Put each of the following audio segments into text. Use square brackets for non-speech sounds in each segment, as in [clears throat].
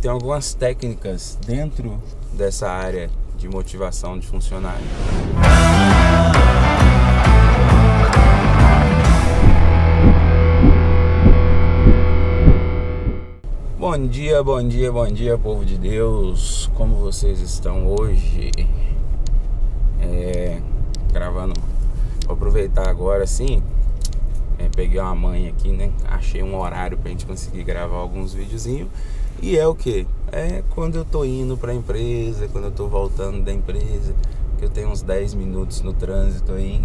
Tem algumas técnicas dentro dessa área de motivação de funcionário. Bom dia, bom dia, bom dia, povo de Deus. Como vocês estão hoje? É, gravando. Vou aproveitar agora assim. É, peguei uma mãe aqui, né? Achei um horário pra gente conseguir gravar alguns videozinhos. E é o que? É quando eu tô indo pra empresa, quando eu tô voltando da empresa, que eu tenho uns 10 minutos no trânsito aí,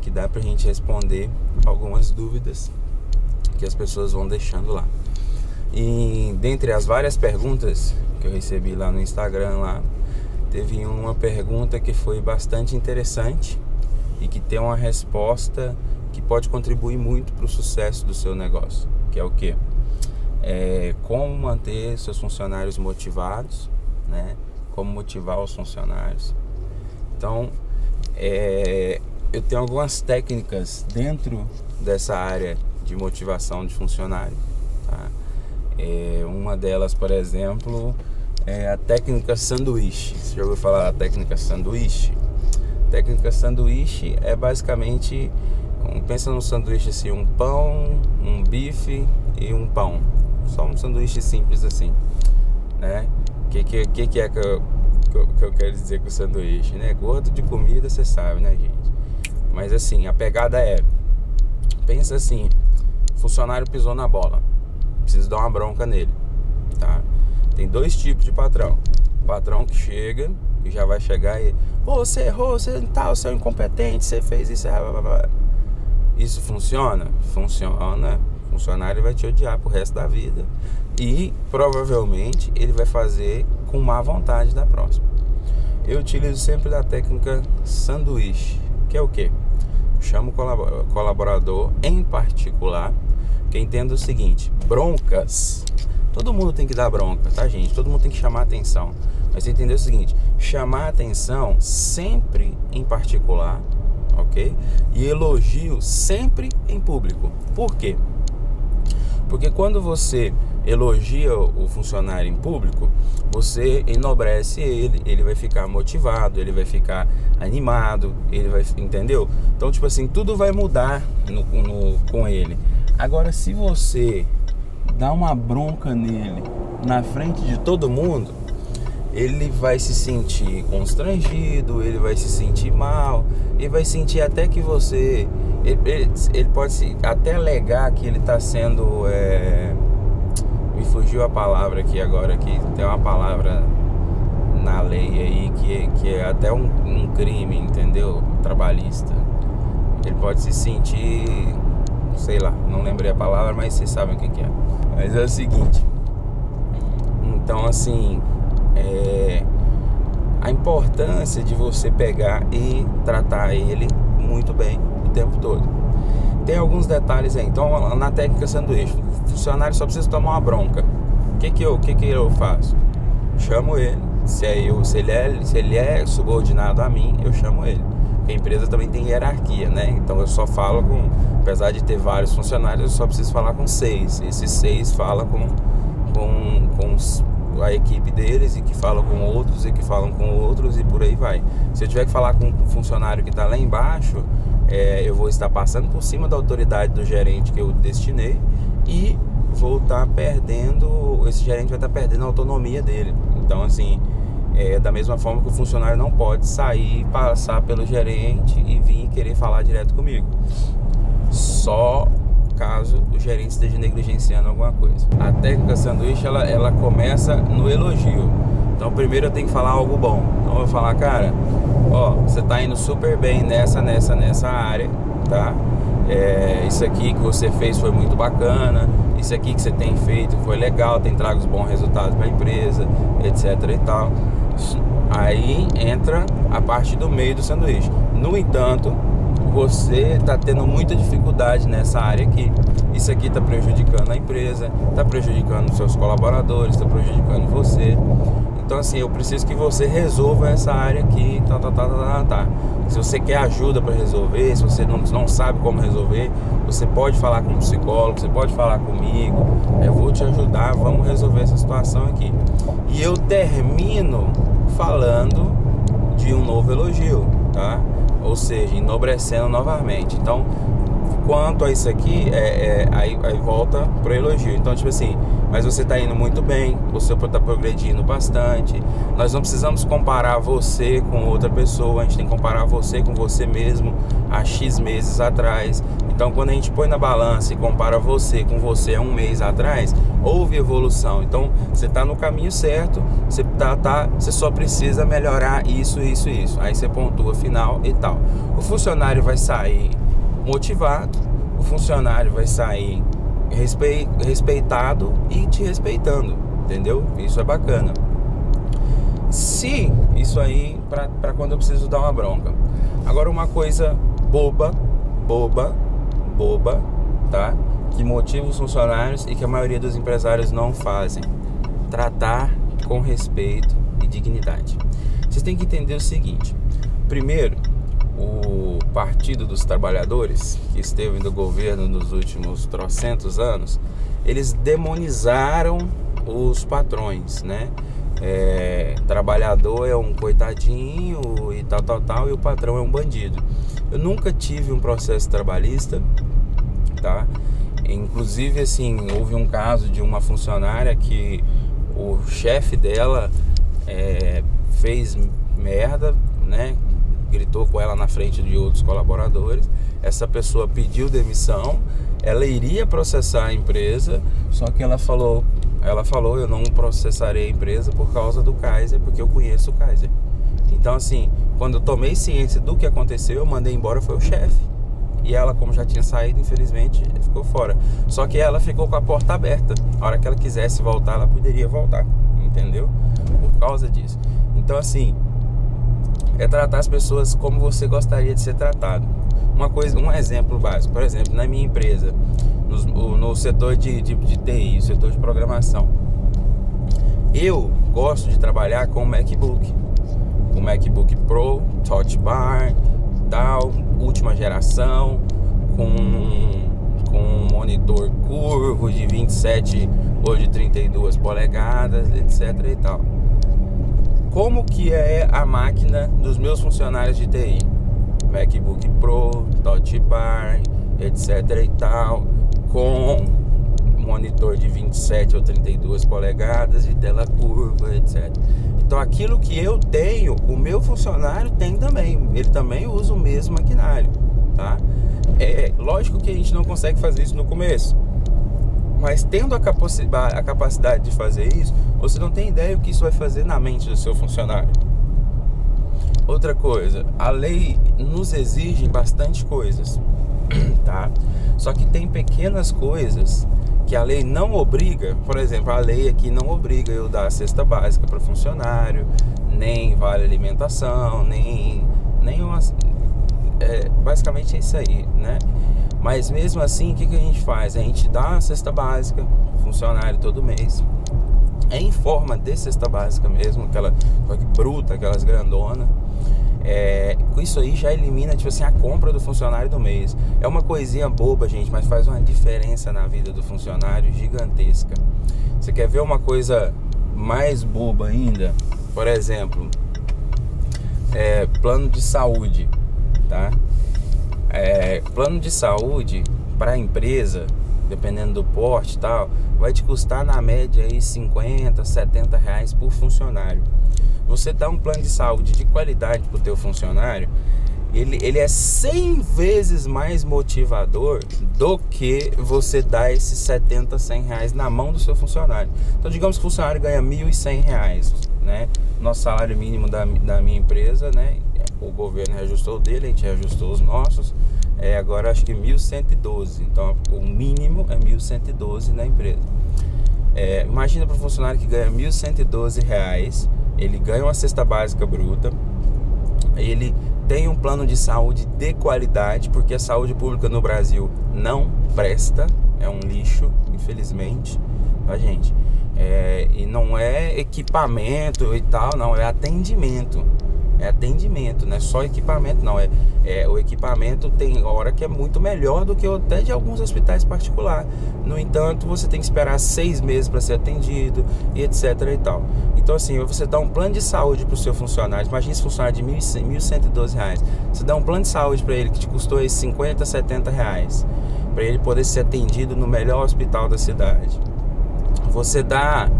que dá pra gente responder algumas dúvidas que as pessoas vão deixando lá. E dentre as várias perguntas que eu recebi lá no Instagram lá, teve uma pergunta que foi bastante interessante e que tem uma resposta que pode contribuir muito para o sucesso do seu negócio, que é o que? É, como manter seus funcionários motivados, né? Como motivar os funcionários. Então, é, eu tenho algumas técnicas dentro dessa área de motivação de funcionário. Tá? É, uma delas, por exemplo, é a técnica sanduíche. Você já ouviu falar da técnica sanduíche? A técnica sanduíche é basicamente pensa num sanduíche assim, um pão, um bife e um pão. Só um sanduíche simples assim, né? O que, que, que, que é que eu, que eu quero dizer com sanduíche, né? Gordo de comida, você sabe, né, gente? Mas assim, a pegada é, pensa assim, funcionário pisou na bola, precisa dar uma bronca nele, tá? Tem dois tipos de patrão. O patrão que chega e já vai chegar e, pô, você errou, você tal, você é incompetente, você fez isso, blá, blá, blá. Isso funciona? Funciona. O funcionário vai te odiar pro resto da vida. E provavelmente ele vai fazer com má vontade da próxima. Eu utilizo sempre da técnica sanduíche, que é o que? Chamo o colaborador em particular, que entenda o seguinte: broncas. Todo mundo tem que dar bronca, tá, gente? Todo mundo tem que chamar atenção. Mas entender o seguinte: chamar atenção sempre em particular ok? E elogio sempre em público. Por quê? Porque quando você elogia o funcionário em público, você enobrece ele, ele vai ficar motivado, ele vai ficar animado, ele vai, entendeu? Então, tipo assim, tudo vai mudar no, no, com ele. Agora, se você dá uma bronca nele na frente de todo mundo, ele vai se sentir constrangido, ele vai se sentir mal, ele vai sentir até que você. Ele, ele, ele pode se, até alegar que ele está sendo. É, me fugiu a palavra aqui agora, que tem uma palavra na lei aí que, que é até um, um crime, entendeu? Trabalhista. Ele pode se sentir. Sei lá, não lembrei a palavra, mas vocês sabem o que, que é. Mas é o seguinte. Então, assim, é, a importância de você pegar e tratar ele muito bem o tempo todo. Tem alguns detalhes aí. Então, na técnica sanduíche, o funcionário só precisa tomar uma bronca. O que, que, eu, que, que eu faço? Chamo ele. Se, é eu, se, ele é, se ele é subordinado a mim, eu chamo ele. Porque a empresa também tem hierarquia, né? Então eu só falo com. Apesar de ter vários funcionários, eu só preciso falar com seis. Esses seis fala com, com, com a equipe deles e que falam com outros e que falam com outros e por aí vai. Se eu tiver que falar com um funcionário que está lá embaixo, é, eu vou estar passando por cima da autoridade do gerente que eu destinei e vou estar perdendo, esse gerente vai estar perdendo a autonomia dele. Então, assim, é, da mesma forma que o funcionário não pode sair, passar pelo gerente e vir querer falar direto comigo. Só caso o gerente esteja negligenciando alguma coisa. A técnica sanduíche ela, ela começa no elogio. Então primeiro eu tenho que falar algo bom. Então eu vou falar, cara, ó, você tá indo super bem nessa, nessa, nessa área, tá? É, isso aqui que você fez foi muito bacana, isso aqui que você tem feito foi legal, tem trago bons resultados para a empresa, etc e tal. Aí entra a parte do meio do sanduíche. No entanto, você está tendo muita dificuldade nessa área aqui. Isso aqui está prejudicando a empresa, está prejudicando seus colaboradores, está prejudicando você. Então assim, eu preciso que você resolva essa área aqui, tá, tá, tá, tá, tá. tá. Se você quer ajuda para resolver, se você não, não sabe como resolver, você pode falar com um psicólogo, você pode falar comigo, eu vou te ajudar, vamos resolver essa situação aqui. E eu termino falando de um novo elogio, tá? Ou seja, enobrecendo novamente. Então, quanto a isso aqui, é, é aí, aí, volta pro elogio. Então, tipo assim, mas você está indo muito bem, você está progredindo bastante. Nós não precisamos comparar você com outra pessoa, a gente tem que comparar você com você mesmo há X meses atrás. Então, quando a gente põe na balança e compara você com você há um mês atrás, houve evolução. Então, você está no caminho certo, você, tá, tá, você só precisa melhorar isso, isso, isso. Aí você pontua final e tal. O funcionário vai sair motivado, o funcionário vai sair respeitado e te respeitando, entendeu? Isso é bacana. Se isso aí, para quando eu preciso dar uma bronca. Agora, uma coisa boba, boba, boba, tá? Que motiva os funcionários e que a maioria dos empresários não fazem. Tratar com respeito e dignidade. Vocês têm que entender o seguinte: primeiro, o Partido dos Trabalhadores, que esteve no governo nos últimos trocentos anos, eles demonizaram os patrões, né? É, trabalhador é um coitadinho e tal, tal, tal, e o patrão é um bandido. Eu nunca tive um processo trabalhista, tá? Inclusive, assim, houve um caso de uma funcionária que o chefe dela é, fez merda, né? gritou com ela na frente de outros colaboradores. Essa pessoa pediu demissão, ela iria processar a empresa, só que ela falou, ela falou, eu não processarei a empresa por causa do Kaiser, porque eu conheço o Kaiser. Então assim, quando eu tomei ciência do que aconteceu, eu mandei embora foi o chefe. E ela, como já tinha saído, infelizmente, ficou fora. Só que ela ficou com a porta aberta. A hora que ela quisesse voltar, ela poderia voltar, entendeu? Por causa disso. Então assim, é tratar as pessoas como você gostaria de ser tratado. Uma coisa, um exemplo básico, por exemplo, na minha empresa, no, no setor de, de, de TI, setor de programação, eu gosto de trabalhar com MacBook, o MacBook Pro, Touch Bar, tal, última geração, com com um monitor curvo de 27 ou de 32 polegadas, etc e tal como que é a máquina dos meus funcionários de TI. MacBook Pro, Touch Bar, etc e tal, com monitor de 27 ou 32 polegadas de tela curva, etc. Então aquilo que eu tenho, o meu funcionário tem também. Ele também usa o mesmo maquinário, tá? É lógico que a gente não consegue fazer isso no começo. Mas tendo a capacidade, a capacidade de fazer isso, você não tem ideia o que isso vai fazer na mente do seu funcionário. Outra coisa, a lei nos exige bastante coisas, [clears throat] tá? Só que tem pequenas coisas que a lei não obriga. Por exemplo, a lei aqui não obriga eu dar a cesta básica para funcionário, nem vale alimentação, nem nem uma, é, basicamente é isso aí, né? Mas mesmo assim, o que, que a gente faz? A gente dá uma cesta básica, funcionário todo mês. É em forma de cesta básica mesmo, aquela bruta, aquelas grandonas. É, isso aí já elimina tipo assim, a compra do funcionário do mês. É uma coisinha boba, gente, mas faz uma diferença na vida do funcionário gigantesca. Você quer ver uma coisa mais boba ainda? Por exemplo, é, plano de saúde, tá? É, plano de saúde para a empresa, dependendo do porte tal, vai te custar na média aí 50, 70 reais por funcionário. Você dá um plano de saúde de qualidade para o teu funcionário, ele, ele é 100 vezes mais motivador do que você dar esses 70, 100 reais na mão do seu funcionário. Então, digamos que o funcionário ganha 1.100 reais, né? Nosso salário mínimo da, da minha empresa, né? o governo reajustou dele, a gente reajustou os nossos. É, agora acho que 1.112. Então o mínimo é 1.112 na empresa. É, imagina para um funcionário que ganha 1.112 reais, ele ganha uma cesta básica bruta, ele tem um plano de saúde de qualidade, porque a saúde pública no Brasil não presta, é um lixo, infelizmente, tá gente? É, e não é equipamento e tal, não, é atendimento é atendimento, não é só equipamento, não. É, é o equipamento tem hora que é muito melhor do que até de alguns hospitais particulares. No entanto, você tem que esperar seis meses para ser atendido e etc e tal. Então, assim, você dá um plano de saúde para o seu funcionário. Imagina esse funcionário de 1.112 reais. Você dá um plano de saúde para ele que te custou aí 50, 70 reais para ele poder ser atendido no melhor hospital da cidade. Você dá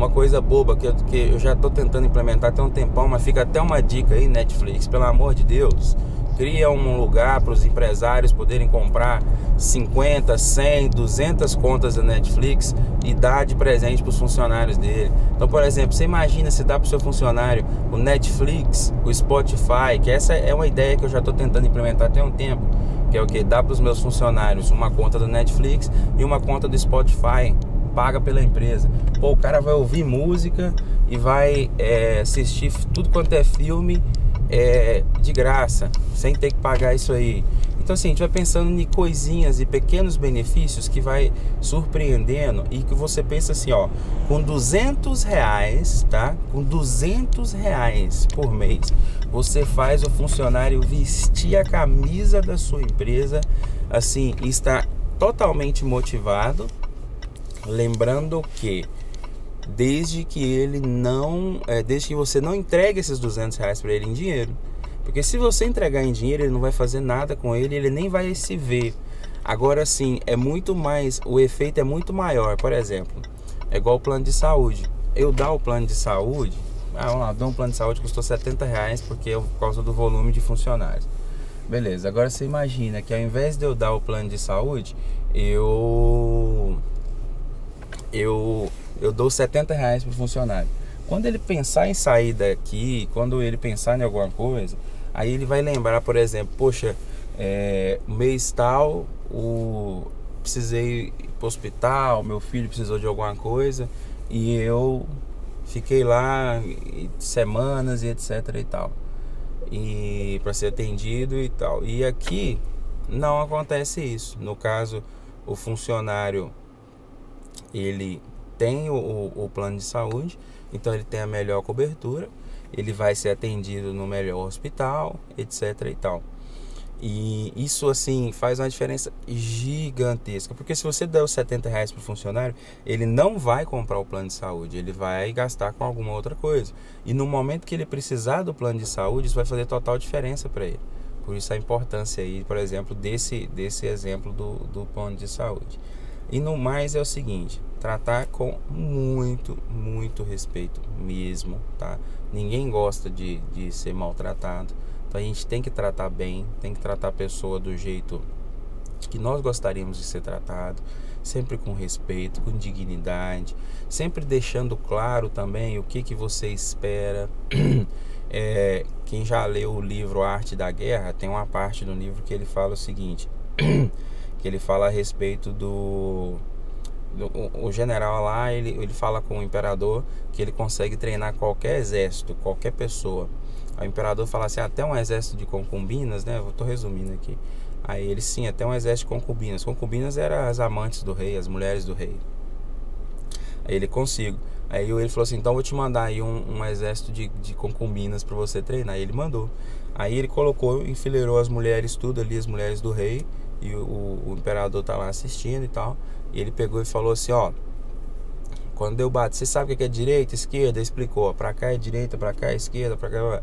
uma coisa boba que eu, que eu já estou tentando implementar até um tempão, mas fica até uma dica aí, Netflix, pelo amor de Deus. Cria um lugar para os empresários poderem comprar 50, 100, 200 contas da Netflix e dar de presente para os funcionários dele. Então, por exemplo, você imagina se dá para o seu funcionário o Netflix, o Spotify, que essa é uma ideia que eu já estou tentando implementar até um tempo, que é o que dá para os meus funcionários uma conta do Netflix e uma conta do Spotify paga pela empresa. Pô, o cara vai ouvir música e vai é, assistir tudo quanto é filme é, de graça, sem ter que pagar isso aí. Então assim, a gente vai pensando em coisinhas e pequenos benefícios que vai surpreendendo e que você pensa assim, ó, com 200 reais, tá? Com 200 reais por mês, você faz o funcionário vestir a camisa da sua empresa, assim, está totalmente motivado, lembrando que desde que ele não, é, desde que você não entregue esses 200 reais para ele em dinheiro, porque se você entregar em dinheiro ele não vai fazer nada com ele, ele nem vai se ver. Agora sim, é muito mais, o efeito é muito maior. Por exemplo, é igual o plano de saúde. Eu dar o plano de saúde, ah, vamos lá, dou um plano de saúde custou 70 reais porque é por causa do volume de funcionários. Beleza, agora você imagina que ao invés de eu dar o plano de saúde, eu eu, eu dou 70 reais para o funcionário. Quando ele pensar em sair daqui, quando ele pensar em alguma coisa, aí ele vai lembrar, por exemplo, poxa, é, mês tal, o, precisei ir para o hospital, meu filho precisou de alguma coisa e eu fiquei lá semanas e etc e tal. E para ser atendido e tal. E aqui não acontece isso. No caso, o funcionário ele tem o, o, plano de saúde, então ele tem a melhor cobertura, ele vai ser atendido no melhor hospital, etc e tal. E isso assim faz uma diferença gigantesca, porque se você der os 70 reais para o funcionário, ele não vai comprar o plano de saúde, ele vai gastar com alguma outra coisa. E no momento que ele precisar do plano de saúde, isso vai fazer total diferença para ele. Por isso a importância aí, por exemplo, desse, desse exemplo do, do plano de saúde. E no mais é o seguinte, tratar com muito, muito respeito mesmo, tá? Ninguém gosta de, de ser maltratado. Então a gente tem que tratar bem, tem que tratar a pessoa do jeito que nós gostaríamos de ser tratado, sempre com respeito, com dignidade, sempre deixando claro também o que, que você espera. [clears throat] É, quem já leu o livro Arte da Guerra, tem uma parte do livro que ele fala o seguinte [clears throat] que ele fala a respeito do, o, general lá, ele, ele fala com o imperador que ele consegue treinar qualquer exército, qualquer pessoa. O imperador fala assim, até um exército de concubinas, né? Eu tô resumindo aqui. Aí ele sim, até um exército de concubinas. Concubinas eram as amantes do rei, as mulheres do rei. Aí ele consigo. Aí ele falou assim, então vou te mandar aí um, um exército de, de concubinas para você treinar. Aí ele mandou. Aí ele colocou, enfileirou as mulheres tudo ali, as mulheres do rei e o, o, imperador tá lá assistindo e tal. E ele pegou e falou assim, ó, quando eu bato, você sabe o que é direita, esquerda? Explicou, para cá é direita, para cá é esquerda, para cá é...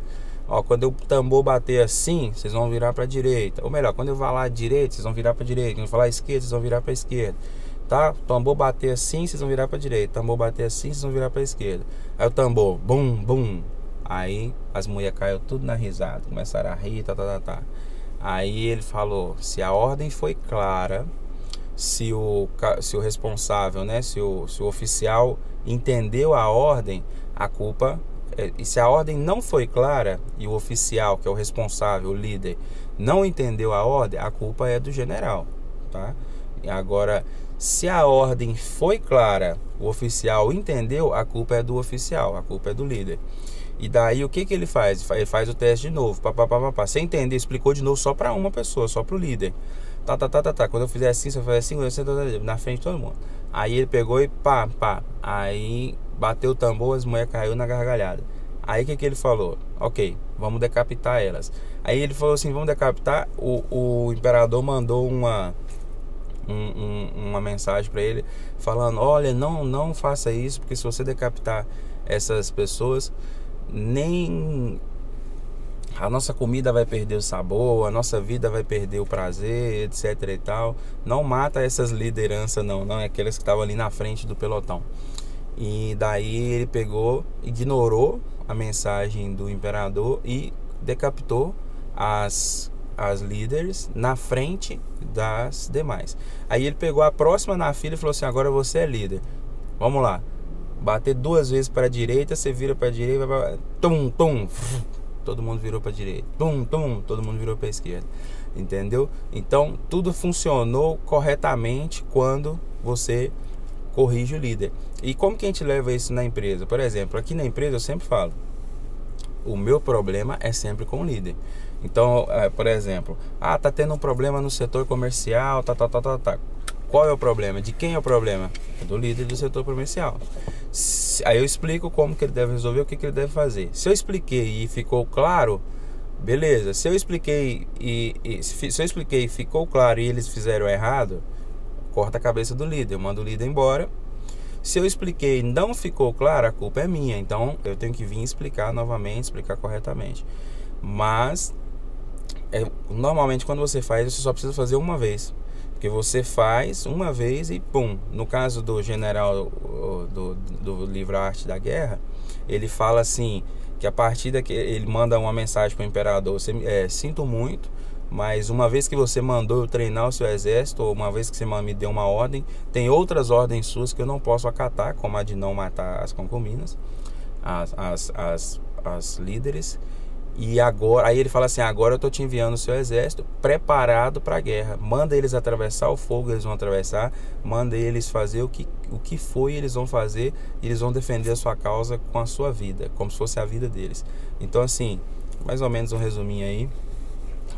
Ó, quando o tambor bater assim, vocês vão virar para direita. Ou melhor, quando eu falar direita, vocês vão virar para direita. Quando eu falar esquerda, vocês vão virar para esquerda. Tá? Tambor bater assim, vocês vão virar para direita. Tambor bater assim, vocês vão virar para esquerda. Aí o tambor, bum, bum. Aí as mulheres caiu tudo na risada, começaram a rir, tá, tá, tá, tá. Aí ele falou: se a ordem foi clara, se o, se o responsável, né, se o, se o oficial entendeu a ordem, a culpa. É, e se a ordem não foi clara e o oficial, que é o responsável, o líder, não entendeu a ordem, a culpa é do general, tá? Agora, se a ordem foi clara, o oficial entendeu, a culpa é do oficial, a culpa é do líder. E daí o que, que ele faz? Ele faz o teste de novo. Pá, pá, pá, pá, pá. Você entende? explicou de novo só para uma pessoa, só para o líder. Tá, tá, tá, tá, tá. Quando eu fizer assim, se eu fizer assim, fizer na frente de todo mundo. Aí ele pegou e pá, pá. Aí bateu o tambor, as mulheres caiu na gargalhada. Aí o que, que ele falou? Ok, vamos decapitar elas. Aí ele falou assim, vamos decapitar. O, o imperador mandou uma um, um, uma mensagem para ele falando, olha, não não faça isso porque se você decapitar essas pessoas nem a nossa comida vai perder o sabor, a nossa vida vai perder o prazer, etc e tal. Não mata essas lideranças não, não é aqueles que estavam ali na frente do pelotão. E daí ele pegou, ignorou a mensagem do imperador e decapitou as as líderes na frente das demais. Aí ele pegou a próxima na fila e falou assim: "Agora você é líder. Vamos lá. Bater duas vezes para a direita, você vira para a direita, vai tum tum todo mundo virou para direita. Tum, tum, todo mundo virou para esquerda. Entendeu? Então, tudo funcionou corretamente quando você corrige o líder. E como que a gente leva isso na empresa? Por exemplo, aqui na empresa eu sempre falo, o meu problema é sempre com o líder. Então, é, por exemplo, ah, tá tendo um problema no setor comercial, tá, tá, tá, tá, tá. Qual é o problema? De quem é o problema? Do líder do setor comercial. Aí eu explico como que ele deve resolver, o que, que ele deve fazer. Se eu expliquei e ficou claro, beleza. Se eu expliquei e, e se eu expliquei e ficou claro e eles fizeram errado, corta a cabeça do líder, eu mando o líder embora. Se eu expliquei e não ficou claro, a culpa é minha. Então eu tenho que vir explicar novamente, explicar corretamente. Mas é, normalmente quando você faz, você só precisa fazer uma vez. Porque você faz uma vez e pum. No caso do general do, do livro Arte da Guerra, ele fala assim: que a partir daqui ele manda uma mensagem para o imperador: você, é, Sinto muito, mas uma vez que você mandou eu treinar o seu exército, ou uma vez que você me deu uma ordem, tem outras ordens suas que eu não posso acatar, como a de não matar as concubinas, as, as, as, as líderes. E agora, aí ele fala assim: agora eu tô te enviando o seu exército preparado para a guerra. Manda eles atravessar o fogo, eles vão atravessar. Manda eles fazer o que, o que foi, eles vão fazer. Eles vão defender a sua causa com a sua vida, como se fosse a vida deles. Então, assim, mais ou menos um resuminho aí.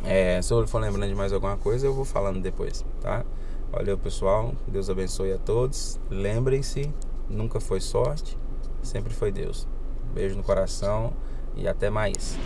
É, se eu for lembrando de mais alguma coisa, eu vou falando depois, tá? Valeu, pessoal. Deus abençoe a todos. Lembrem-se: nunca foi sorte, sempre foi Deus. Beijo no coração e até mais.